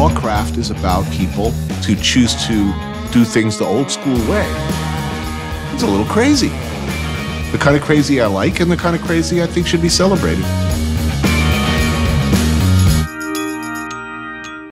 Raw Craft is about people who choose to do things the old school way. It's a little crazy. The kind of crazy I like and the kind of crazy I think should be celebrated.